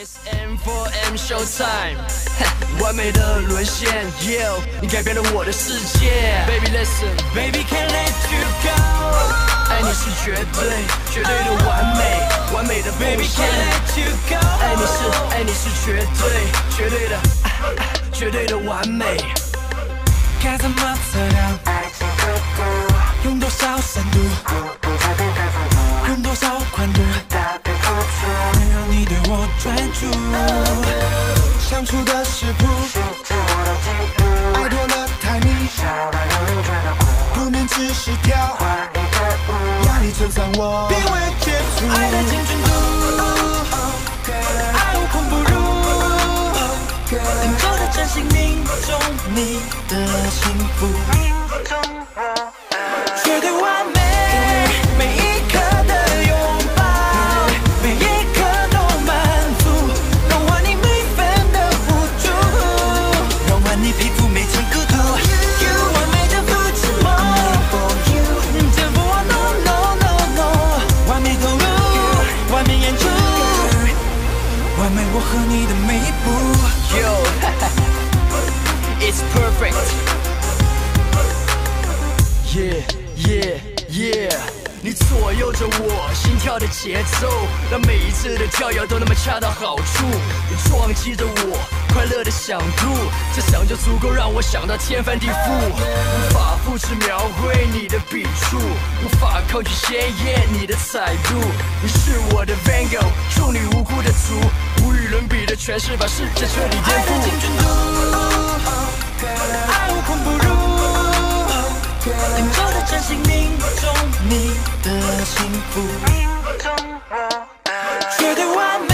It's M for M Showtime，完美的沦陷，Yo，你改变了我的世界，Baby listen，Baby can't let you go，爱你是绝对绝对的完美，完美的 Baby can't let you go，爱你是爱你是绝对绝对的绝对的完美。该怎么测量爱情刻度？用多少深度？我专注。相处的食谱，爱多了太密，不能只是跳，压力承上我，并未结束。爱的精准度，爱无孔不入。定做的真心命中你的幸福，你皮肤每层孤独。You 完美的复制梦，For you，征服我 No No No No，完美投入，完美演出，完美我和你的每一步。Yo，it's perfect。Yeah yeah yeah，你左右着我心跳的节奏，让每一次的跳跃都那么恰到好处。你撞击着我快乐的响度，这响就足够让我想到天翻地覆。无法复制描绘你的笔触，无法抗拒鲜艳你的彩度。你是我的 Van Gogh，处女无辜的足，无与伦比的诠释，把世界彻底颠覆。你的幸福，绝对完美。